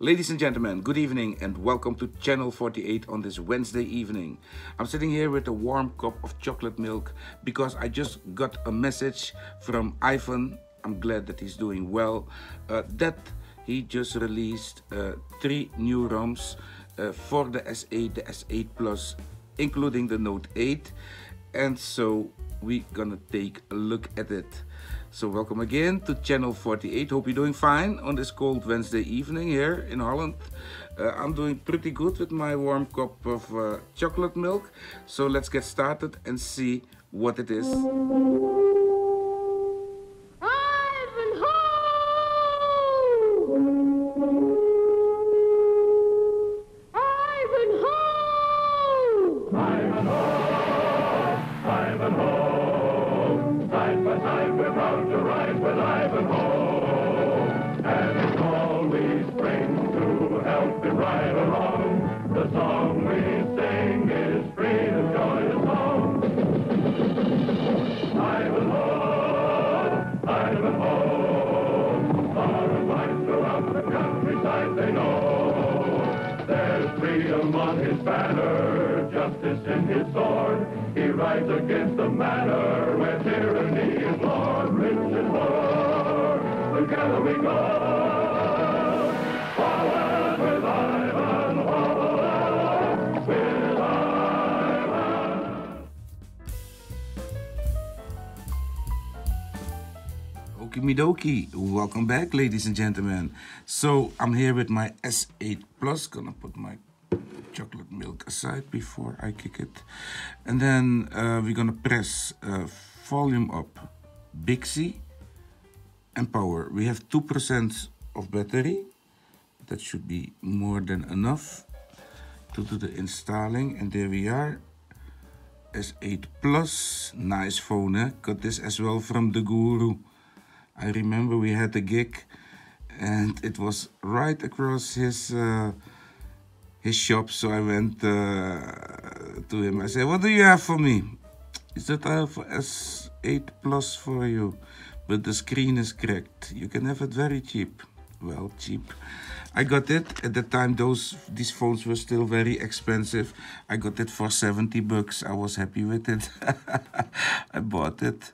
Ladies and gentlemen, good evening and welcome to Channel 48 on this Wednesday evening. I'm sitting here with a warm cup of chocolate milk because I just got a message from Ivan. I'm glad that he's doing well. Uh, that he just released uh, three new ROMs uh, for the S8, the S8 Plus, including the Note 8. And so we're gonna take a look at it. So welcome again to Channel 48. Hope you're doing fine on this cold Wednesday evening here in Holland. Uh, I'm doing pretty good with my warm cup of uh, chocolate milk. So let's get started and see what it is. Freedom on his banner, justice in his sword. He rides against the manner where tyranny is lord. Rich and poor, together we go. Okie dokie, welcome back ladies and gentlemen. So I'm here with my S8 Plus, gonna put my chocolate milk aside before I kick it. And then uh, we're gonna press uh, volume up, Bixby and power. We have 2% of battery. That should be more than enough to do the installing. And there we are. S8 Plus, nice phone, eh? Got this as well from the Guru. I remember we had a gig and it was right across his uh, his shop. So I went uh, to him. I said, "What do you have for me?" He said, "I have S8 Plus for you, but the screen is cracked. You can have it very cheap." Well, cheap. I got it at the time. Those these phones were still very expensive. I got it for 70 bucks. I was happy with it. I bought it.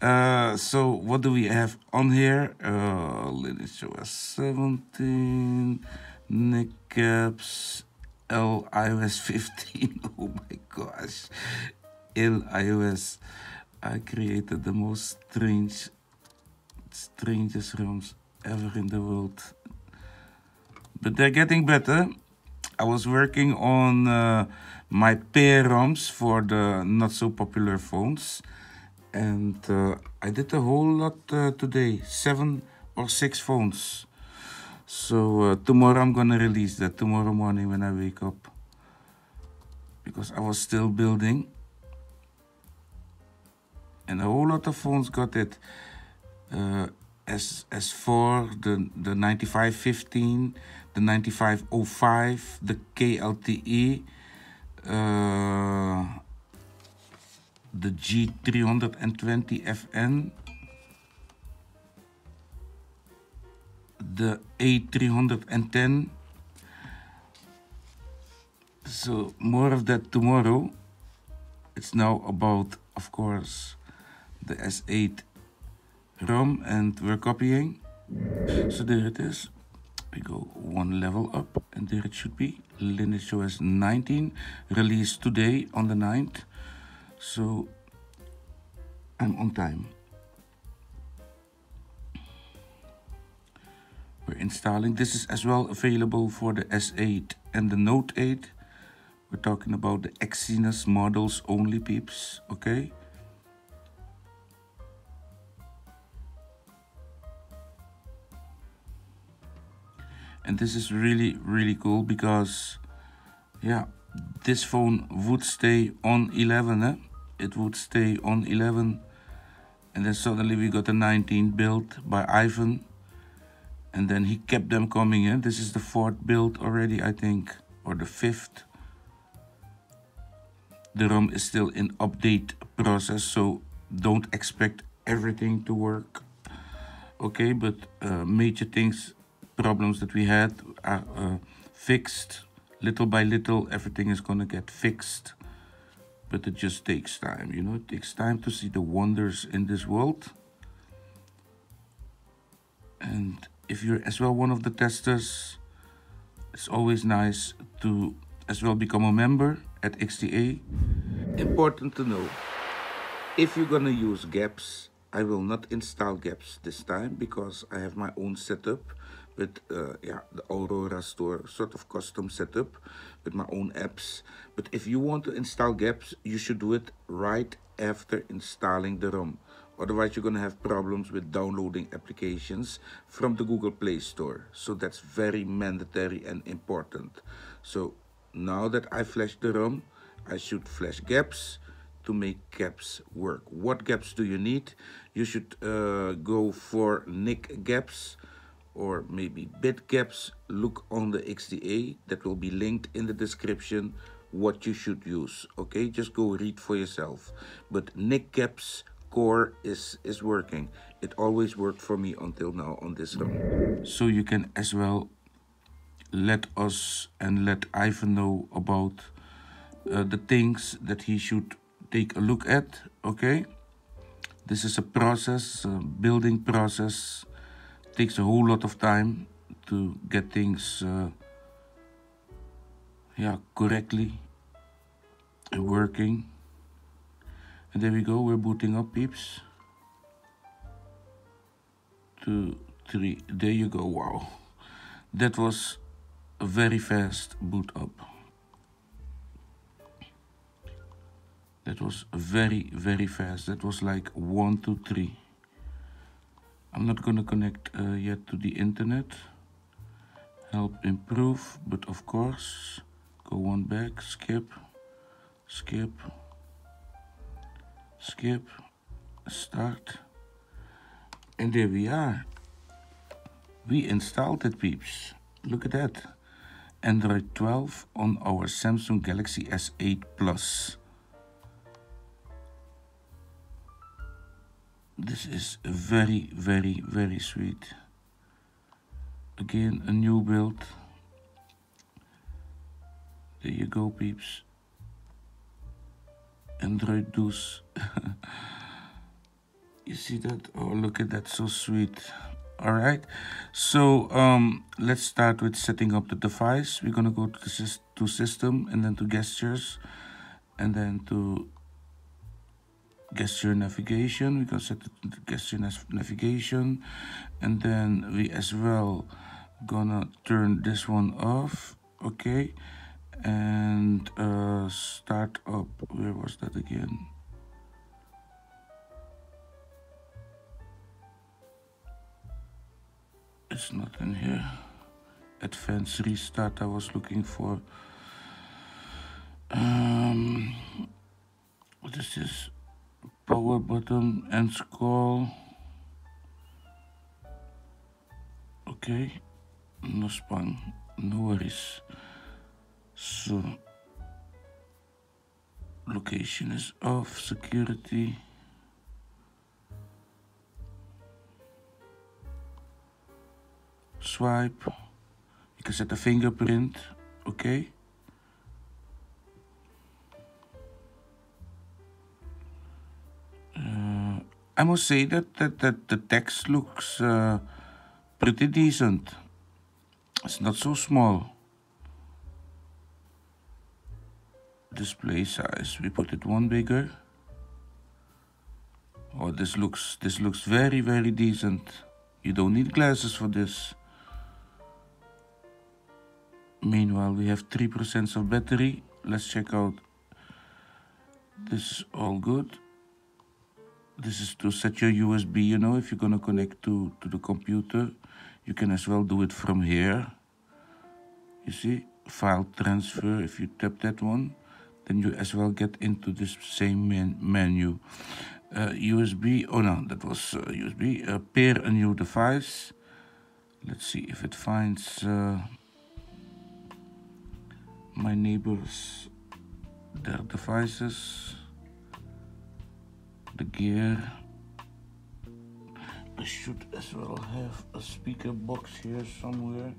Uh, so what do we have on here? Uh, show us 17 Nickcaps L iOS 15. Oh my gosh. L iOS. I created the most strange, strangest ROMs ever in the world. But they're getting better. I was working on uh, my pair ROMs for the not so popular phones. And uh, I did a whole lot uh, today. Seven or six phones. So uh, tomorrow I'm gonna release that tomorrow morning when I wake up because I was still building and a whole lot of phones got it. Uh, S S4, the the 9515, the 9505, the KLTE, uh, the G320FN. the A310. So more of that tomorrow. It's now about, of course, the S8 ROM and we're copying. So there it is. We go one level up and there it should be. Lineage OS 19 released today on the 9th. So I'm on time. we're installing. This is as well available for the S8 and the Note 8. We're talking about the Exynos models only, peeps, okay? And this is really, really cool because, yeah, this phone would stay on 11, eh? It would stay on 11. And then suddenly we got a 19 built by Ivan and then he kept them coming in. This is the fourth build already, I think, or the fifth. The ROM is still in update process, so don't expect everything to work. Okay, but uh, major things problems that we had are uh, fixed. Little by little, everything is gonna get fixed. But it just takes time, you know, it takes time to see the wonders in this world. And if you're as well one of the testers, it's always nice to as well become a member at XDA. Important to know, if you're gonna use GApps, I will not install GApps this time because I have my own setup with uh, yeah, the Aurora store, sort of custom setup with my own apps. But if you want to install GApps you should do it right after installing the ROM. Otherwise, you're going to have problems with downloading applications from the Google Play Store. So that's very mandatory and important. So now that I flashed the ROM, I should flash GApps to make GApps work. What GApps do you need? You should uh, go for Nick GApps or maybe bit GApps. Look on the XDA that will be linked in the description what you should use. Okay, just go read for yourself. But Nick GApps core is is working it always worked for me until now on this run so you can as well let us and let Ivan know about uh, the things that he should take a look at okay this is a process a building process takes a whole lot of time to get things uh, yeah correctly working and there we go, we're booting up peeps. Two, three, there you go, wow. That was a very fast boot up. That was very, very fast. That was like one, two, three. I'm not gonna connect uh, yet to the internet. Help improve, but of course, go one back, skip, skip skip, start. And there we are. We installed it, peeps. Look at that. Android 12 on our Samsung Galaxy S8 Plus. This is very, very, very sweet. Again, a new build. There you go, peeps. Android 12. you see that? Oh, look at that, so sweet. All right, so um, let's start with setting up the device. We're gonna go to the to system and then to gestures, and then to gesture navigation. We can set the gesture navigation, and then we as well gonna turn this one off. Okay, and uh, start up. Where was that again? It's not in here. Advanced restart I was looking for. Um, what is this? Power button and scroll. Okay, no spam, no worries. So, location is off, security. Swipe. You can set a fingerprint, okay? I must say that, that, that the text looks uh, pretty decent. It's not so small. display size we put it one bigger. Oh this looks this looks very very decent. You don't need glasses for this. Meanwhile we have 3% of battery. Let's check out. This is all good this is to set your USB you know if you're gonna connect to to the computer you can as well do it from here you see file transfer if you tap that one then you as well get into this same men menu. Uh, USB, oh no, that was uh, USB. Uh, pair a new device. Let's see if it finds uh, my neighbors, their devices, the gear. I should as well have a speaker box here somewhere.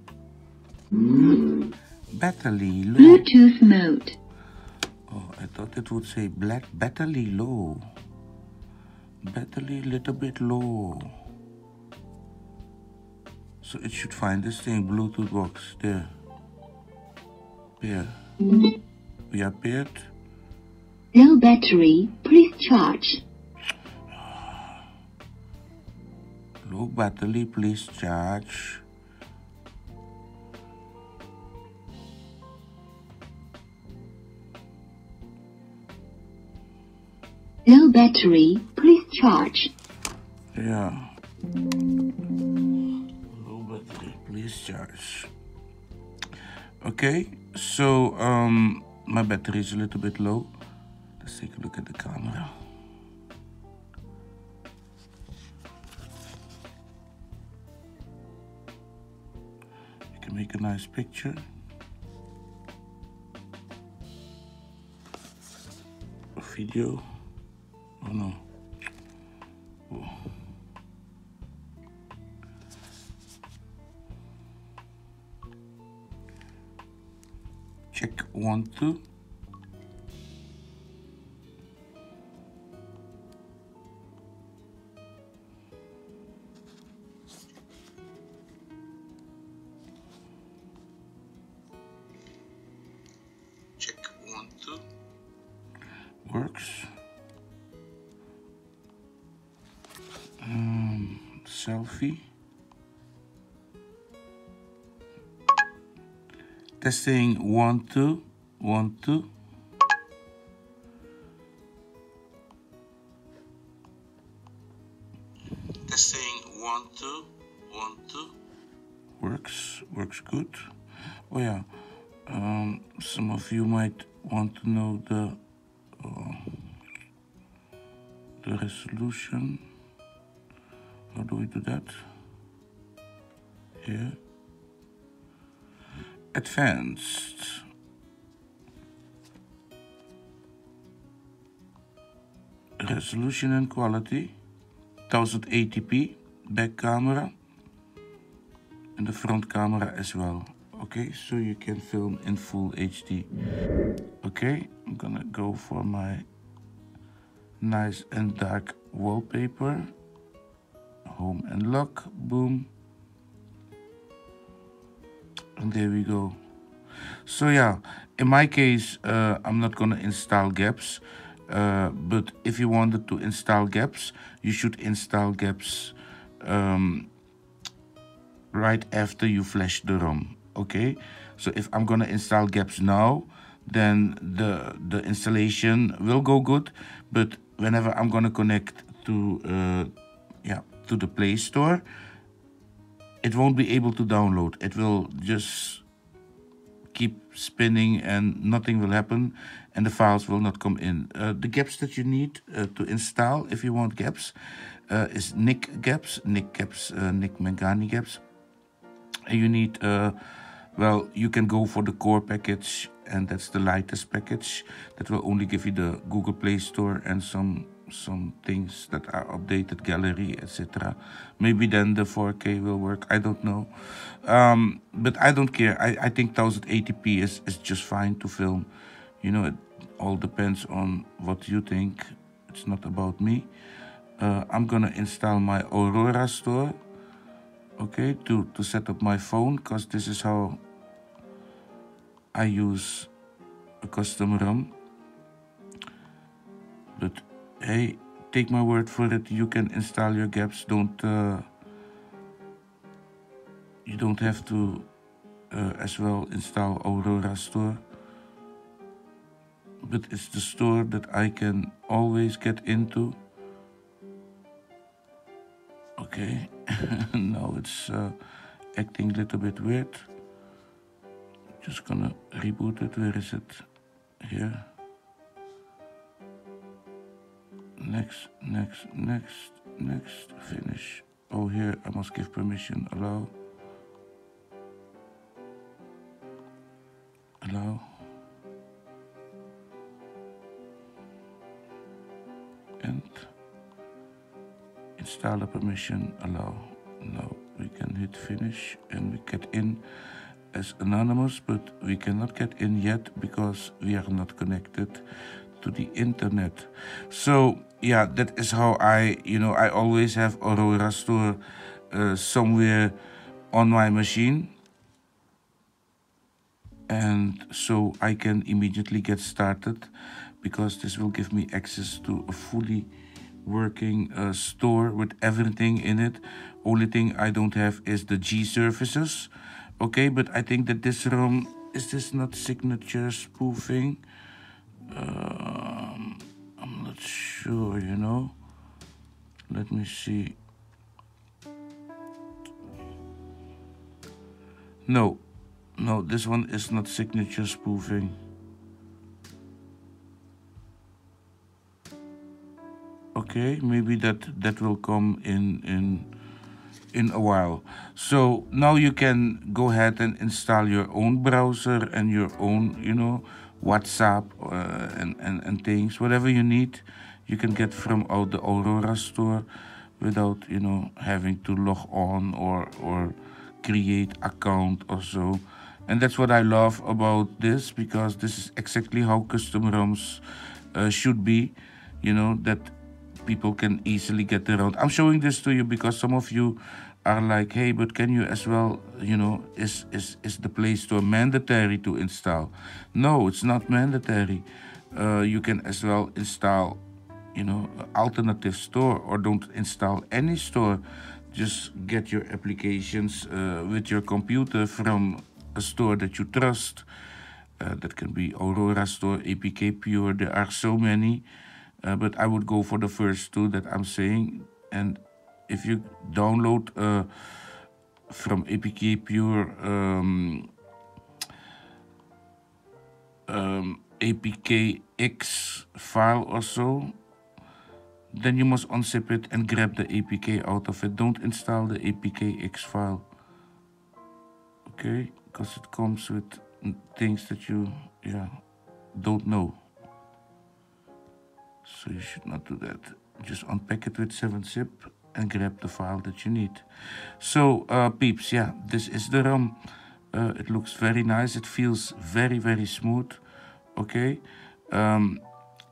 Battery low. Bluetooth mode. Oh, I thought it would say black battery low. Battery little bit low. So it should find this thing, Bluetooth box, there. Pair. Mm-hmm. We are paired. Low battery. Please charge. Low battery, please charge. Low battery. Please charge. Yeah. Low battery, please charge. Okay, so um, my battery is a little bit low. Let's take a look at the camera. Make a nice picture. A video. Oh no. Oh. Check one, two. Testing one, two, one, two. Testing one, two, one, two. Works, works good. Oh yeah, um, some of you might want to know the uh, the resolution. How do we do that? Here. Advanced. Resolution and quality. 1080p back camera. And the front camera as well. Okay, so you can film in full HD. Okay, I'm gonna go for my nice and dark wallpaper home and lock boom and there we go. So yeah in my case uh, i'm not gonna install GApps uh, but if you wanted to install GApps you should install GApps um, right after you flash the rom okay? So if i'm gonna install GApps now then the the installation will go good but whenever i'm gonna connect to uh, yeah to the Play Store, it won't be able to download. It will just keep spinning and nothing will happen and the files will not come in. Uh, the GApps that you need uh, to install if you want GApps uh, is Nick GApps, Nick GApps, uh, Nick Megani GApps. And you need, uh, well, you can go for the core package and that's the lightest package that will only give you the Google Play Store and some some things that are updated gallery etc maybe then the 4k will work i don't know. Um, but i don't care. I, I think 1080p is, is just fine to film. You know it all depends on what you think. It's not about me. Uh, i'm gonna install my aurora store okay to to set up my phone because this is how i use a custom rom. But hey, take my word for it. You can install your GApps. Don't uh, you don't have to uh, as well install Aurora Store. But it's the store that I can always get into. Okay, now it's uh, acting a little bit weird. Just gonna reboot it. Where is it? Here next, next, next, next, finish. Oh, here I must give permission, allow. Allow. And installer permission allow now we can hit finish and we get in as anonymous but we cannot get in yet because we are not connected to the internet so yeah that is how i you know i always have aurora store uh, somewhere on my machine and so i can immediately get started because this will give me access to a fully working uh, store with everything in it. Only thing I don't have is the G surfaces. Okay, but I think that this ROM, is this not signature spoofing? Um, I'm not sure, you know. Let me see. No, no, this one is not signature spoofing. okay maybe that that will come in in in a while so now you can go ahead and install your own browser and your own you know whatsapp uh, and, and and things whatever you need you can get from out the aurora store without you know having to log on or or create account or so and that's what i love about this because this is exactly how custom roms uh, should be you know that people can easily get around. I'm showing this to you because some of you are like, hey, but can you as well, you know, is, is, is the Play Store mandatory to install? No, it's not mandatory. Uh, you can as well install, you know, alternative store or don't install any store. Just get your applications uh, with your computer from a store that you trust. Uh, that can be Aurora Store, APK Pure. There are so many. Uh, but I would go for the first two that I'm saying. And if you download uh, from APK Pure um, um, APKX file or so, then you must unzip it and grab the APK out of it. Don't install the APKX file. Okay, because it comes with things that you yeah don't know. So you should not do that. Just unpack it with 7-zip and grab the file that you need. So uh, peeps, yeah, this is the ROM. Uh, it looks very nice. It feels very, very smooth. Okay. Um,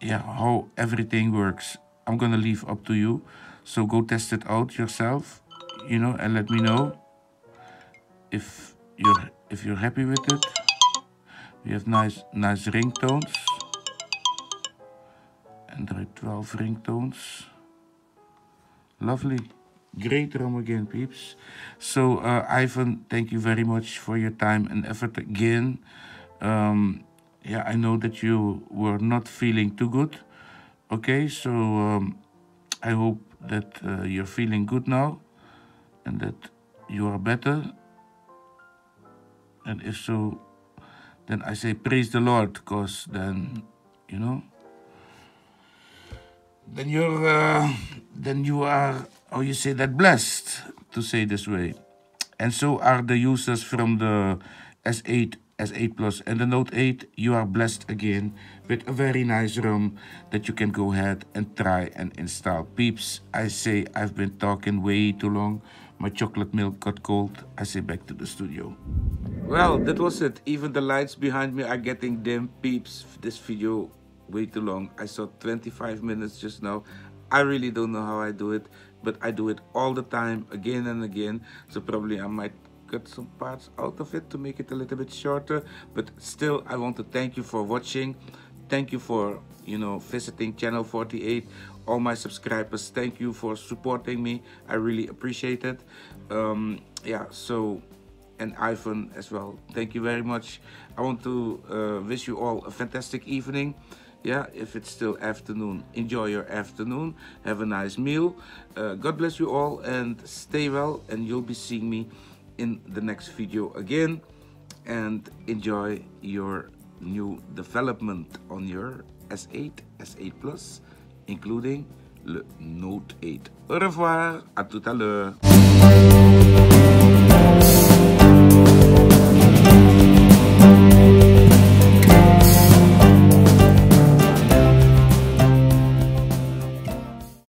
yeah, how everything works. I'm gonna leave up to you. So go test it out yourself, you know, and let me know if you're if you're happy with it. We have nice nice ringtones. Android 12 ringtones. Lovely. Great ROM again, peeps. So, uh, Ivan, thank you very much for your time and effort again. Um, yeah, I know that you were not feeling too good. Okay, so um, I hope that uh, you're feeling good now and that you are better. And if so, then I say praise the Lord, because then, you know, then you're uh, then you are how you say that blessed to say this way and so are the users from the s8 s8 plus. And the note 8 you are blessed again with a very nice ROM that you can go ahead and try and install. Peeps i say i've been talking way too long. My chocolate milk got cold. I say back to the studio. Well that was it. Even the lights behind me are getting dim. Peeps this video way too long. I saw 25 minutes just now. I really don't know how I do it, but I do it all the time, again and again. So probably I might cut some parts out of it to make it a little bit shorter. But still, I want to thank you for watching. Thank you for, you know, visiting Channel 48. All my subscribers, thank you for supporting me. I really appreciate it. Um, yeah, so and Ivan as well. Thank you very much. I want to uh, wish you all a fantastic evening yeah if it's still afternoon enjoy your afternoon have a nice meal uh, god bless you all and stay well and you'll be seeing me in the next video again and enjoy your new development on your S8, S8 Plus, including le Note 8. Au revoir, à tout à l'heure.